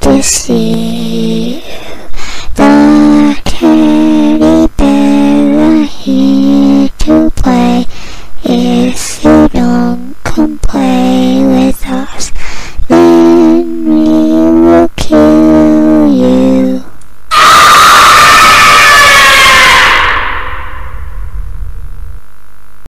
to see.